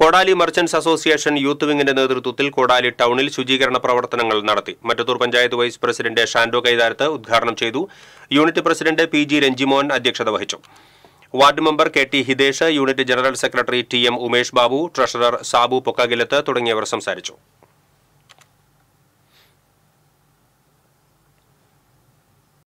കോടാലി merchants association youth വിങ്ങിന്റെ നേതൃത്വത്തിൽ കോടാലി ടൗണിൽ ശുചീകരണ പ്രവർത്തനങ്ങൾ നടത്തി. മറ്റത്തൂർ പഞ്ചായത്ത് വൈസ് പ്രസിഡന്റ് ഷാൻഡോ കൈതാരത്ത് ഉദ്ഘാടനം ചെയ്തു. Unit president P G Ranjimon അധ്യക്ഷത വഹിച്ചു. Ward member K T Hitesh unit general secretary T M Umesh Babu treasurer Sabu Pokkagilath തുടങ്ങിയവർ സംസാരിച്ചു.